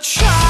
try.